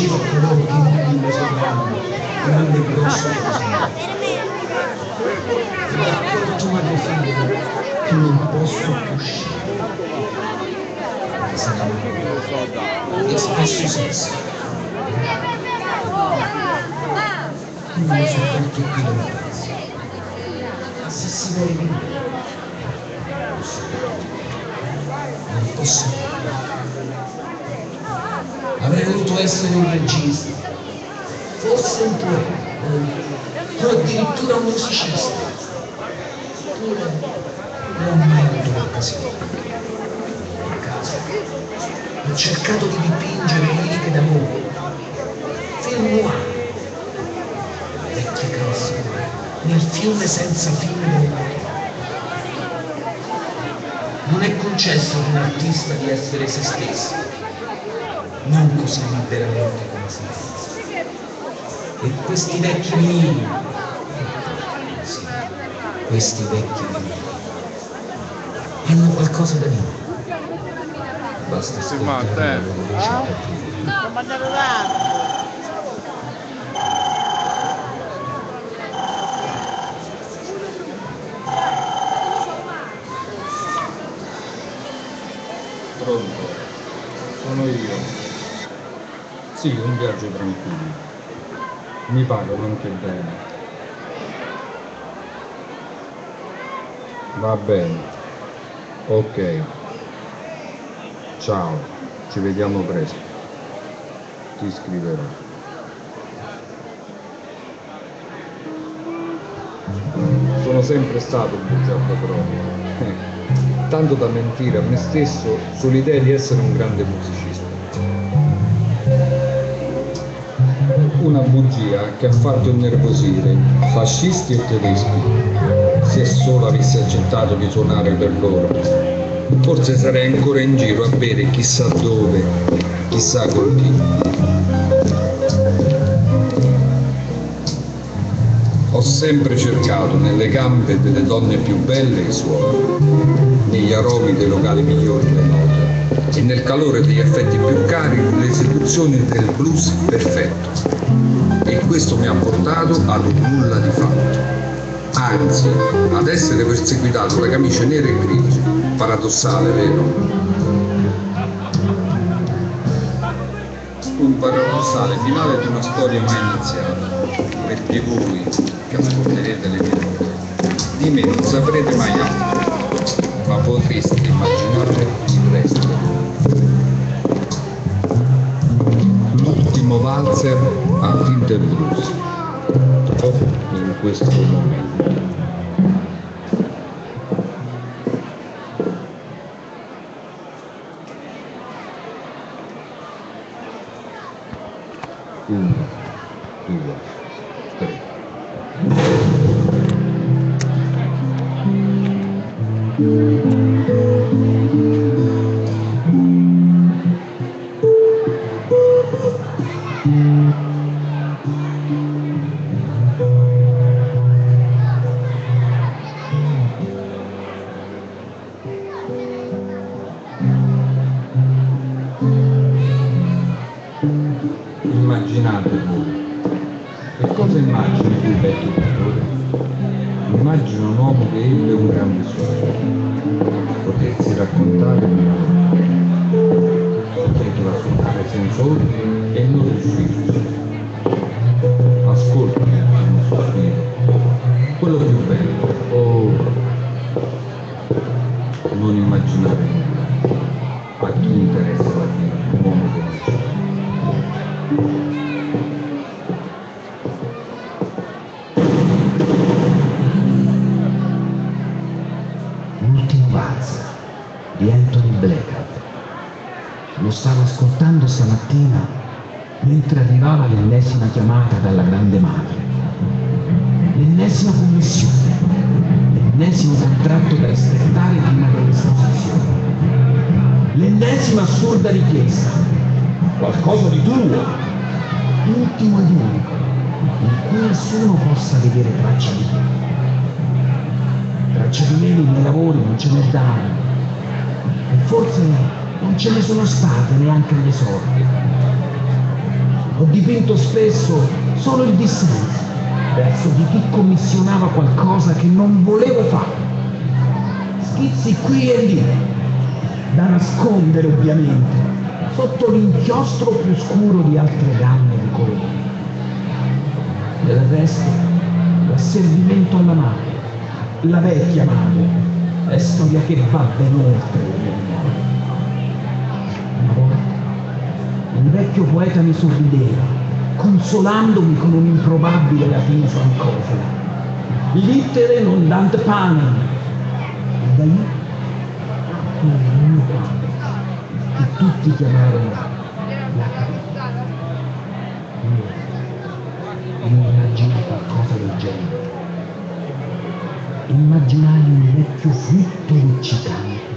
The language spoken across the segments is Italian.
anche piaceva a coloro che non mi osservavano, grande grosso e così. La fortuna del figlio che non posso più uscire. E spesso Avrei voluto essere un regista, forse un poeta, o addirittura un musicista. Eppure non ho mai avuto l'occasione. Per caso, ho cercato di dipingere liriche d'amore, film noir, vecchie canzoni, nel fiume senza fine del mondo. Non è concesso ad un artista di essere se stesso, non così liberamente come se stesso. E questi vecchi vinili, sì, questi vecchi vinili, hanno qualcosa da dire. Basta Sì, ma te. ascoltare la loro voce cattiva. Non mangiare tanto. Pronto? Sono io. Sì, un viaggio tranquillo. Mi pagano anche bene. Va bene. Ok. Ciao, ci vediamo presto. Ti scriverò. Sono sempre stato un bugiardo proprio. Tanto da mentire a me stesso sull'idea di essere un grande musicista. Una bugia che ha fatto innervosire fascisti e tedeschi. Se solo avessi accettato di suonare per loro, forse sarei ancora in giro a bere chissà dove, chissà con chi. Ho sempre cercato nelle gambe delle donne più belle i suoni, negli aromi dei locali migliori le note e nel calore degli affetti più cari le esecuzioni del blues perfetto. Questo mi ha portato ad un nulla di fatto. Anzi, ad essere perseguitato da camicie nere e grigie. Paradossale, vero? Un paradossale finale di una storia mai iniziata. Perché voi, che ascolterete le mie note, di me non saprete mai altro, ma potreste immaginare il resto. L'ultimo valzer a tinte blues, proprio in questo momento. Uno, due, tre. Immaginate qualcosa di tuo, ultimo ed unico, in cui nessuno possa vedere traccia di te. Traccia di me nei miei lavori non ce n'è dare, e forse non ce ne sono state neanche le sorti. Ho dipinto spesso solo il dissenso verso di chi commissionava qualcosa che non volevo fare. Schizzi qui e lì, da nascondere ovviamente, sotto l'inchiostro più scuro di altre gambe di colore. Del resto, l'asservimento alla madre, la vecchia madre, è storia che va ben oltre le mie. Una volta, il vecchio poeta mi sorrideva, consolandomi con un improbabile latino francofilo. Littere non dant panem. E da lì, il mio padre, tutti chiamarono la capitale. Io, io immaginai qualcosa del genere. Immaginai un vecchio frutto luccicante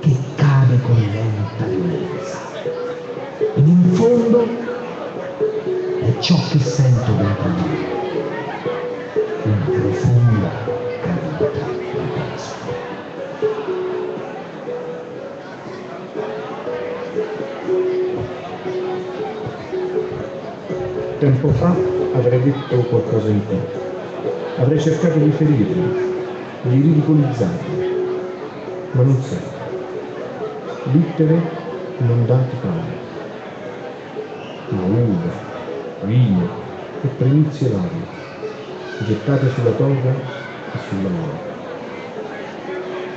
che cade con lenta violenza. Ed in fondo è ciò che sento Tempo fa avrei detto qualcosa in più. Avrei cercato di ferirli, di ridicolizzarli, ma non serve. Littere non date pane, ma uva, vino e primizie varie, gettate sulla toga e sulla mano.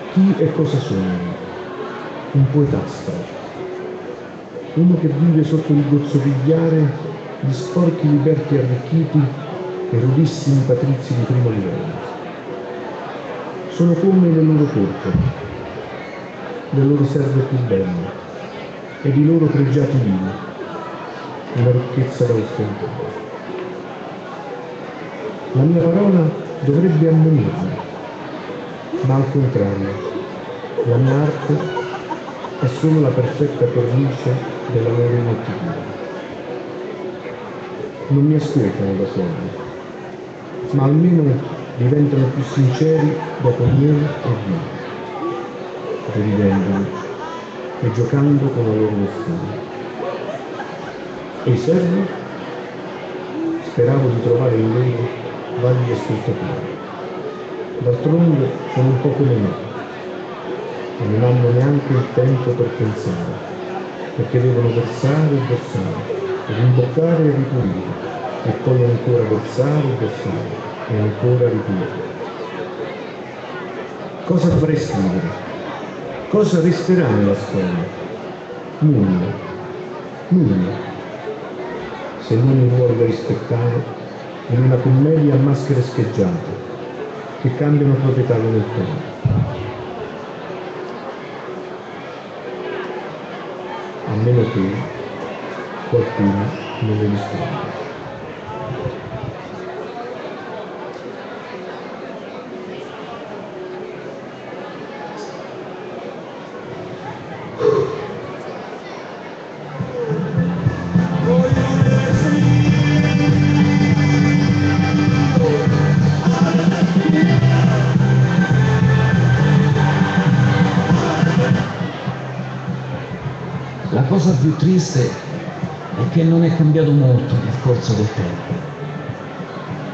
Chi e cosa sono? Un poetastro, uno che vive sotto il gozzovigliare di sporchi liberti arricchiti e rudissimi patrizi di primo livello. Sono come le loro corte, le loro serve più belle ed i loro pregiati vini, una ricchezza da ostentare. La mia parola dovrebbe ammonirmi, ma al contrario, la mia arte è solo la perfetta cornice della loro inettitudine non mi ascoltano da soli, ma almeno diventano più sinceri dopo miele e vino, rivivendomi e giocando con la loro destino. E i servi? Speravo di trovare in loro validi ascoltatori. D'altronde sono un po' come me e non hanno neanche il tempo per pensare, perché devono versare e versare rimboccare e ripulire, e poi ancora versare e versare, e ancora ripulire. Cosa dovrei scrivere? Cosa resterà nella storia? Nulla, nulla, se non ruolo da rispettare in una commedia a maschere scheggiate, che cambiano proprietario nel tempo. A meno che qualcuno non le risponde. La cosa più triste che non è cambiato molto nel corso del tempo,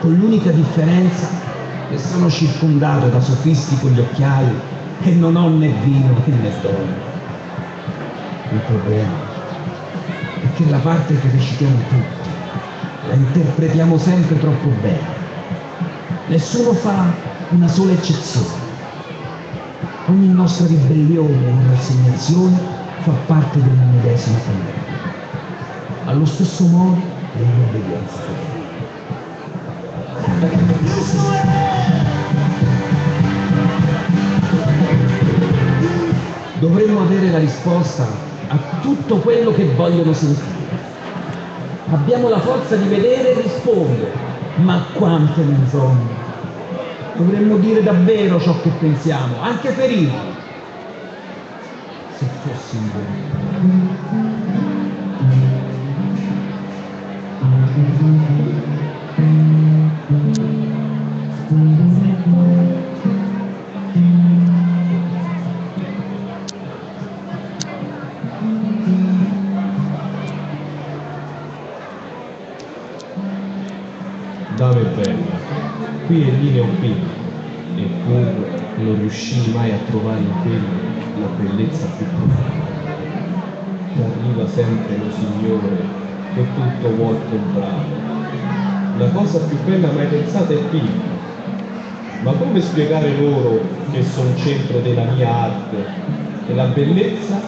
con l'unica differenza che sono circondato da sofisti con gli occhiali e non ho né vino né donne. Il problema è che la parte che recitiamo tutti la interpretiamo sempre troppo bene. Nessuno fa una sola eccezione. Ogni nostra ribellione o rassegnazione fa parte della medesima famiglia allo stesso modo dell'obbedienza. Dovremmo avere la risposta a tutto quello che vogliono sentire. Abbiamo la forza di vedere e rispondere, ma quante menzogne. Dovremmo dire davvero ciò che pensiamo, anche ferirli. Se fossi qui e lì ne ho pieno, eppure non riuscii mai a trovare in quello la bellezza più profonda. Arriva sempre lo Signore, che tutto volto e bravo. La cosa più bella mai pensata è piccola. Ma come spiegare loro che sono centro della mia arte? E la bellezza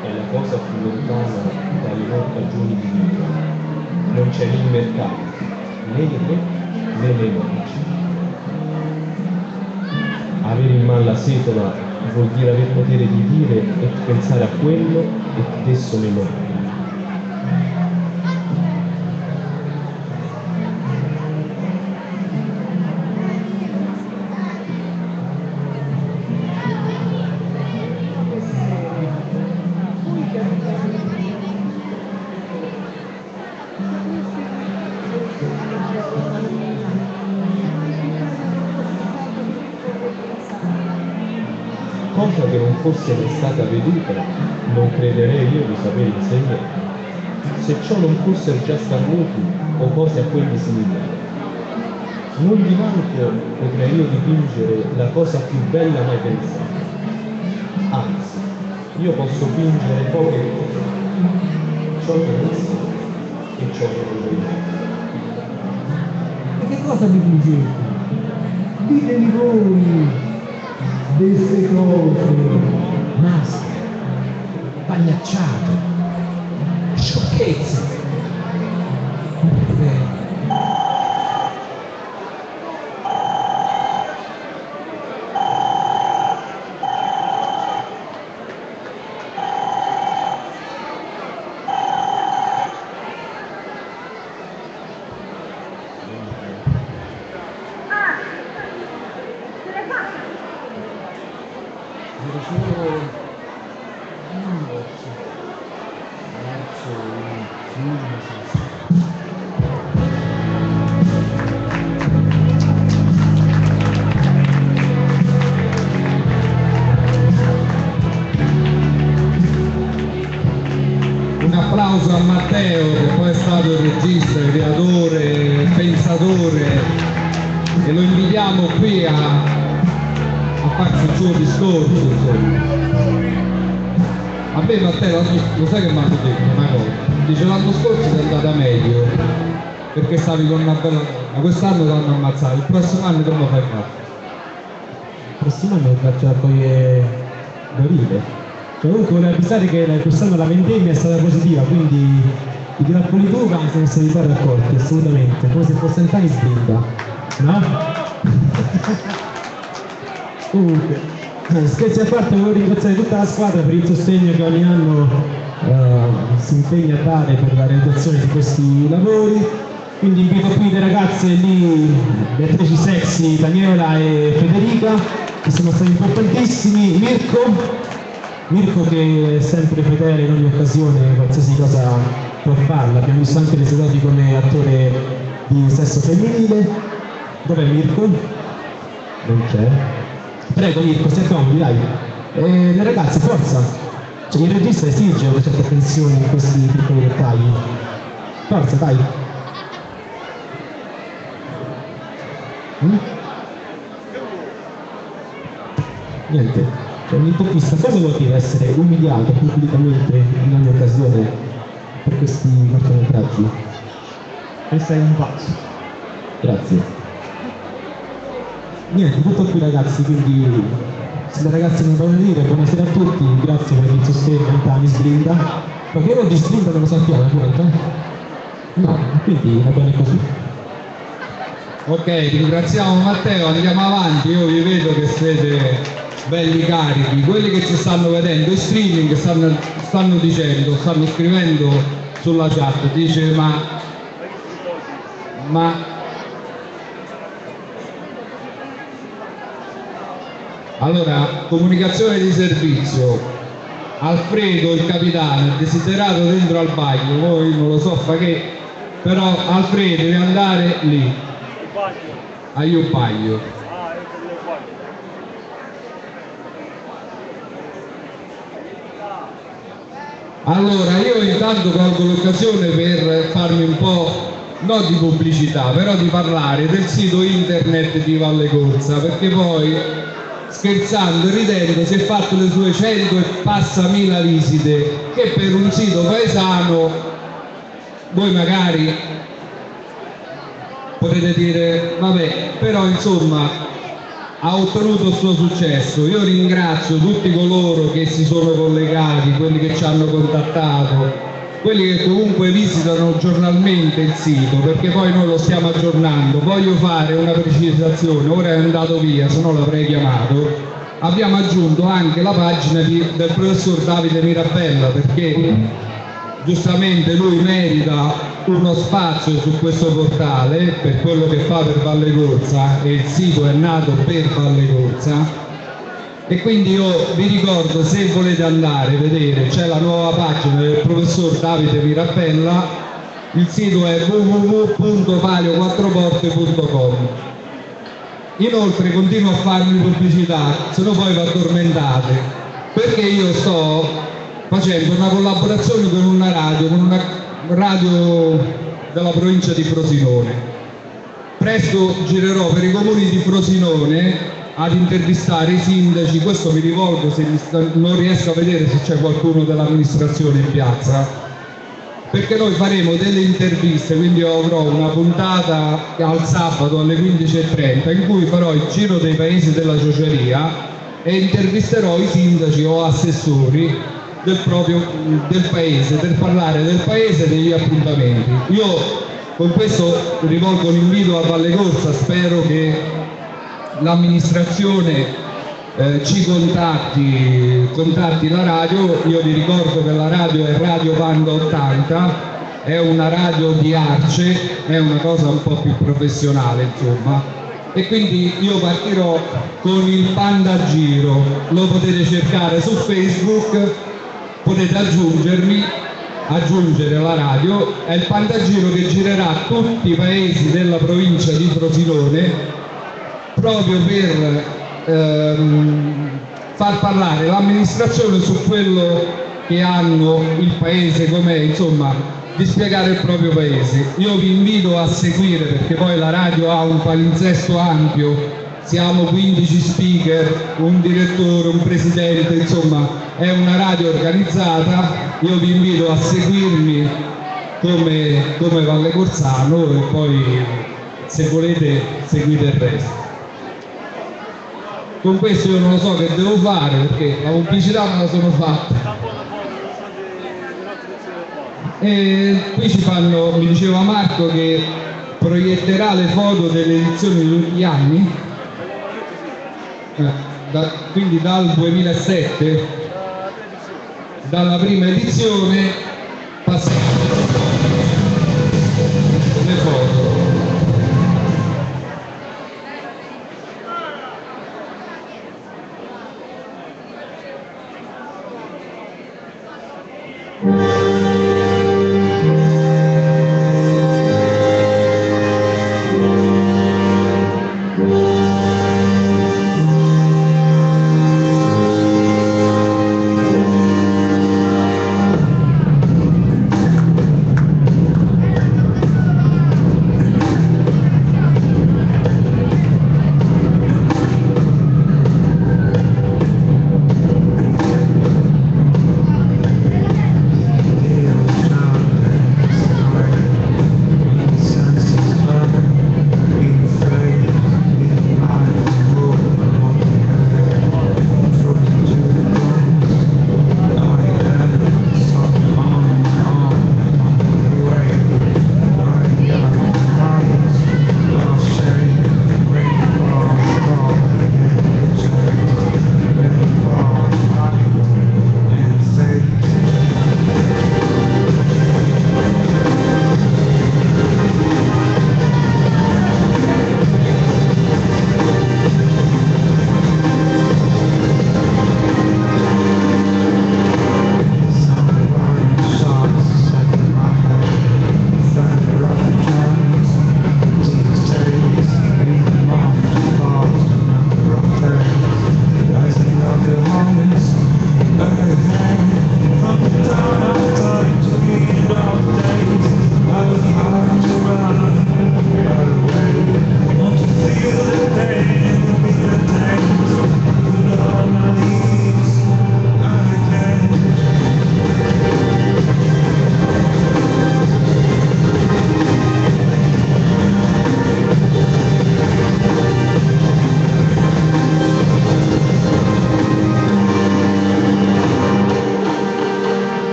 è la cosa più lontana dalle loro ragioni di vita. Non c'è il mercato, né le né le noci. Avere in mano la setola vuol dire aver potere di dire e pensare a quello e che adesso me fosse mai stata veduta, non crederei io di sapere insegnare. Se ciò non fossero già starnuti o cose a quelli similari. Non di manco potrei io dipingere la cosa più bella mai pensata. Anzi, io posso fingere poche cose, ciò che non so e ciò che non vedo. E che cosa vi dicete? Ditemi voi queste cose. Maschere, pagliacciate, perché stavi con una bella donna, quest'anno ti hanno ammazzato, il prossimo anno te lo fai fare. Il prossimo anno faccio raccogliere Dorite. Cioè, comunque volevo avvisare che quest'anno la vendemmia è stata positiva, quindi i grappoli d'uva sono stati già raccolti, assolutamente, come se fosse un cane sbrinda. No? comunque, scherzi a parte, volevo ringraziare tutta la squadra per il sostegno che ogni anno eh, si impegna a dare per la realizzazione di questi lavori. Quindi invito qui le ragazze lì, Beatrice Sexy, Daniela e Federica, che sono stati importantissimi, Mirko, Mirko che è sempre fedele in ogni occasione, qualsiasi cosa può farla, abbiamo visto anche le sue doti come attore di sesso femminile. Dov'è Mirko? Non c'è. Prego Mirko, stai comodi, dai. E le ragazze, forza! Cioè, il regista esige una certa attenzione in questi piccoli dettagli. Forza, dai! Mm? Niente, cioè un intervista cosa vuol dire essere umiliato pubblicamente in ogni occasione per questi cortometraggi? E sei un pazzo. Grazie. Niente, tutto qui ragazzi, quindi se le ragazze non vogliono dire buonasera a tutti, grazie per il sostegno anche a Miss Blinda. Perché oggi Blinda non lo sappiamo, pure, No, quindi va bene così. Ok, ringraziamo Matteo, andiamo avanti, io vi vedo che siete belli carichi, quelli che ci stanno vedendo in streaming stanno, stanno dicendo, stanno scrivendo sulla chat, dice ma, ma allora, comunicazione di servizio, Alfredo, il capitano, desiderato dentro al bagno, poi non lo so fa che, però Alfredo deve andare lì, a Iupaglio. Allora, io intanto colgo l'occasione per farmi un po', non di pubblicità, però di parlare del sito internet di Valle Corsa, perché poi scherzando e ridendo si è fatto le sue 100 e passa mila visite, che per un sito paesano voi magari potete dire vabbè, però insomma ha ottenuto il suo successo. Io ringrazio tutti coloro che si sono collegati, quelli che ci hanno contattato, quelli che comunque visitano giornalmente il sito, perché poi noi lo stiamo aggiornando. Voglio fare una precisazione, ora è andato via, se no l'avrei chiamato. Abbiamo aggiunto anche la pagina di- del professor Davide Mirabella perché giustamente lui merita uno spazio su questo portale per quello che fa per Valle Corsa e il sito è nato per Valle Corsa e quindi io vi ricordo se volete andare a vedere c'è la nuova pagina del professor Davide Mirabella il sito è www.palio4porte.com inoltre continuo a farmi pubblicità se no poi vi addormentate perché io sto facendo una collaborazione con una radio con una radio della provincia di Frosinone. Presto girerò per i comuni di Frosinone ad intervistare i sindaci, questo mi rivolgo se mi sta- non riesco a vedere se c'è qualcuno dell'amministrazione in piazza, perché noi faremo delle interviste, quindi avrò una puntata al sabato alle 15.30 in cui farò il giro dei paesi della ciociaria e intervisterò i sindaci o assessori del proprio del paese, per parlare del paese e degli appuntamenti. Io con questo rivolgo un invito a Valle Corsa, spero che l'amministrazione eh, ci contatti, contatti la radio, io vi ricordo che la radio è Radio Panda 80, è una radio di Arce, è una cosa un po' più professionale insomma. E quindi io partirò con il Panda Giro, lo potete cercare su Facebook, potete aggiungermi, aggiungere la radio, è il Panda Giro che girerà tutti i paesi della provincia di Frosinone proprio per ehm, far parlare l'amministrazione su quello che hanno il paese com'è, insomma, di spiegare il proprio paese. Io vi invito a seguire perché poi la radio ha un palinsesto ampio, siamo 15 speaker, un direttore, un presidente, insomma è una radio organizzata, io vi invito a seguirmi come, come Valle Corsano e poi se volete seguite il resto. Con questo io non lo so che devo fare perché la pubblicità me la sono fatta. E qui ci fanno, mi diceva Marco che proietterà le foto delle edizioni di tutti gli anni da- quindi dal 2007 dalla prima edizione passiamo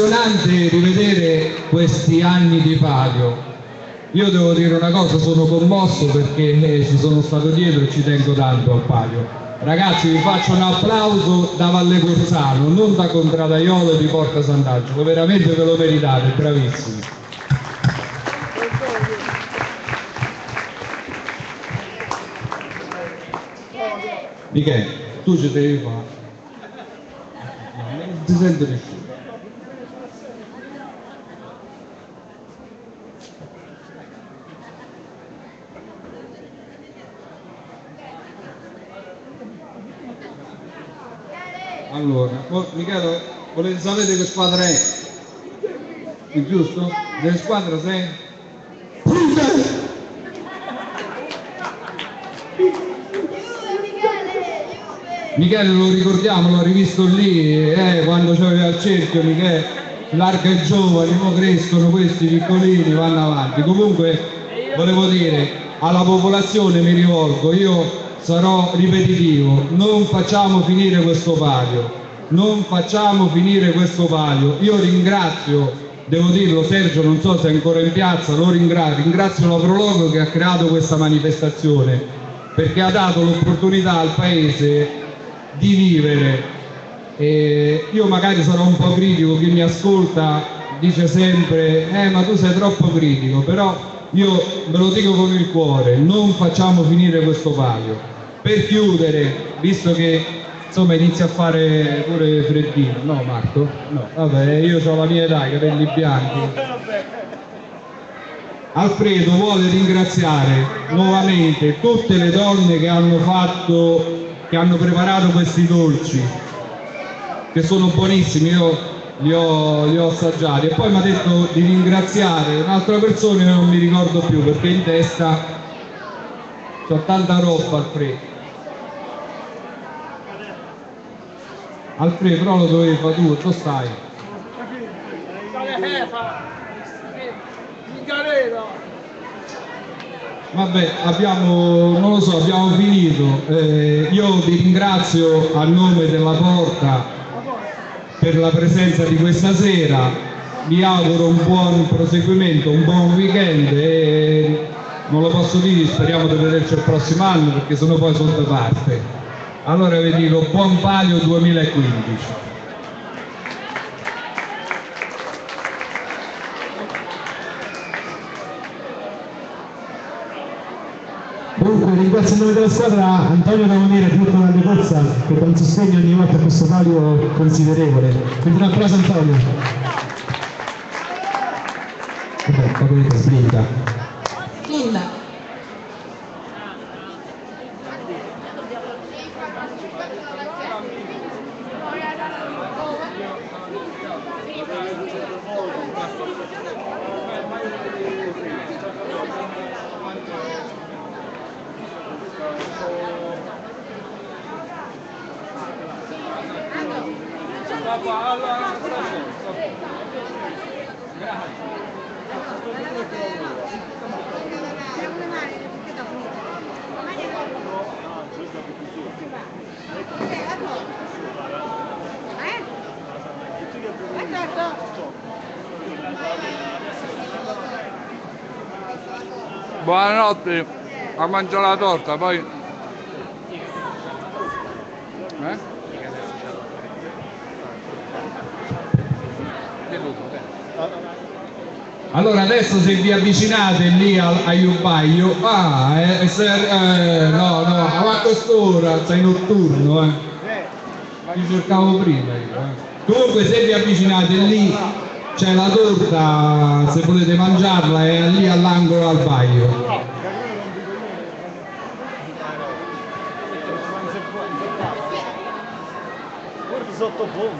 emozionante rivedere questi anni di palio. Io devo dire una cosa, sono commosso perché eh, ci sono stato dietro e ci tengo tanto al palio. Ragazzi, vi faccio un applauso da Valle Corsano, non da Contradaiolo di Porta Sant'Angelo, veramente ve lo meritate, bravissimi. Michele, tu ci devi fare. Non si sente nessuno. Allora, vo- Michele, volete sapere che squadra è? È giusto? Delle squadre sei? Michele lo ricordiamo, l'ho rivisto lì, eh, quando c'aveva il cerchio, Michele, l'arca è giovane, ora crescono questi piccolini, vanno avanti. Comunque volevo dire, alla popolazione mi rivolgo, io sarò ripetitivo, non facciamo finire questo palio, non facciamo finire questo palio. Io ringrazio, devo dirlo Sergio, non so se è ancora in piazza, lo ringrazio, ringrazio la Prologo che ha creato questa manifestazione perché ha dato l'opportunità al Paese di vivere. E io magari sarò un po' critico, chi mi ascolta dice sempre, eh ma tu sei troppo critico, però io ve lo dico con il cuore, non facciamo finire questo palio. Per chiudere, visto che insomma inizia a fare pure freddino, no Marco? No, vabbè, io ho la mia età, i capelli bianchi. Alfredo vuole ringraziare nuovamente tutte le donne che hanno fatto, che hanno preparato questi dolci, che sono buonissimi, io li ho, li ho assaggiati. E poi mi ha detto di ringraziare un'altra persona che non mi ricordo più perché in testa c'ho tanta roba Alfredo. Alfredo però lo dovevi fare tu, tu stai. Vabbè, abbiamo, non lo so, abbiamo finito. Eh, io vi ringrazio a nome della Porta per la presenza di questa sera, vi auguro un buon proseguimento, un buon weekend e non lo posso dire, speriamo di vederci il prossimo anno perché sono poi sotto parte. Allora vi dico buon palio 2015. Ringrazio il nome della squadra Antonio Ramonera e tutta la Corsa che dà un sostegno ogni volta a questo palio considerevole. Quindi un applauso Antonio. Vabbè, vedete sbrinda. Linda. Buonanotte, a mangiare la torta, poi... Eh? Allora adesso se vi avvicinate lì al, a Iubaio, ah, eh, se- eh, no, no, a quest'ora, sei notturno, eh. Ti cercavo prima io, eh. Comunque se vi avvicinate lì c'è la torta, se volete mangiarla, è lì all'angolo al baio. za tobą.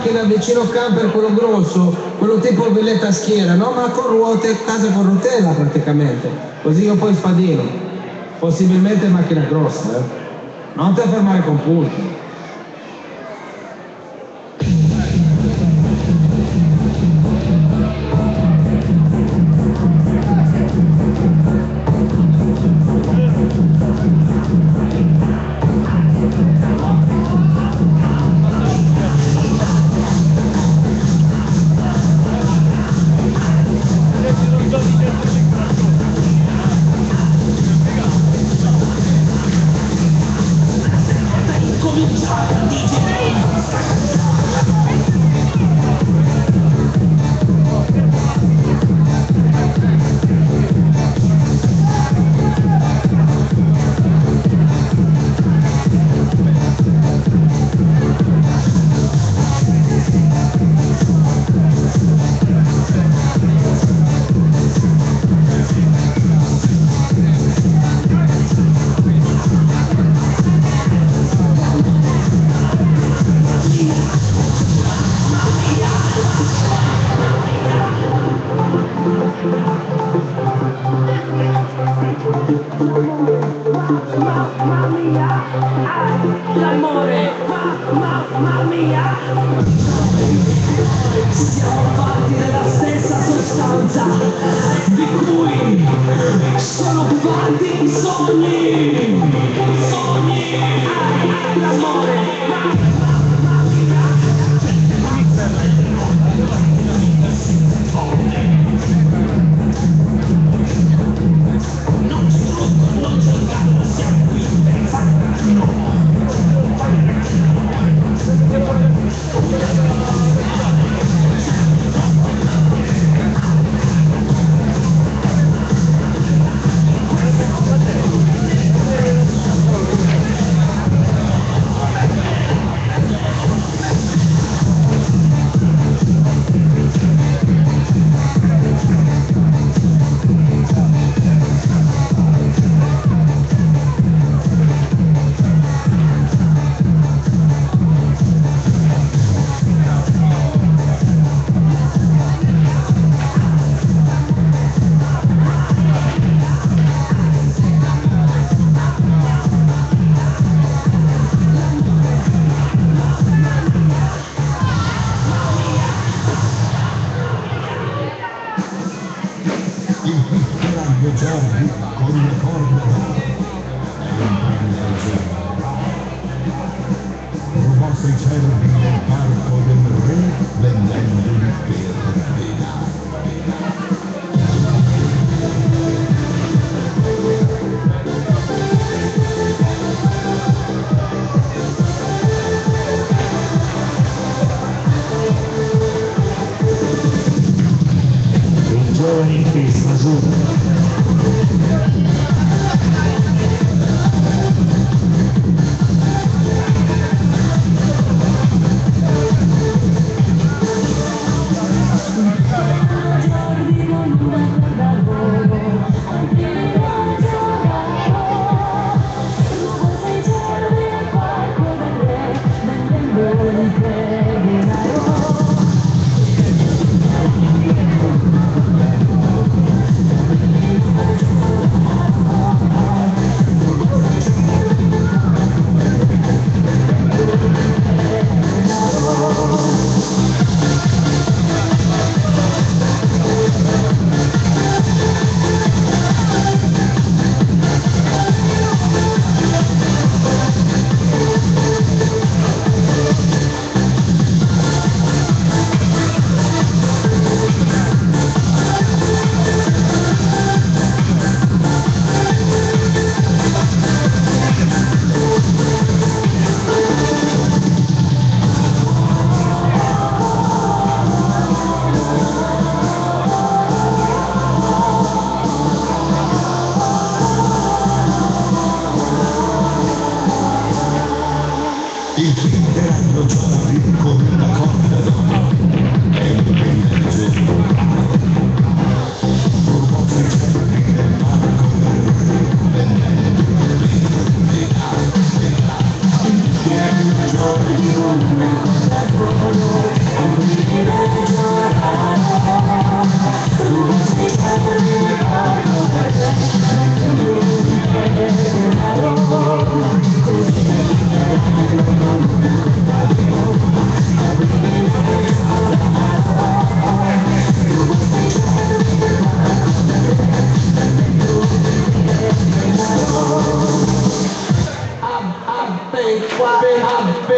macchina vicino camper, quello grosso, quello tipo villetta schiera, no? Ma con ruote, casa con rotella praticamente. Così io poi spadino. Possibilmente macchina grossa, eh? Non ti fermare con punti.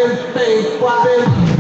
40, 40.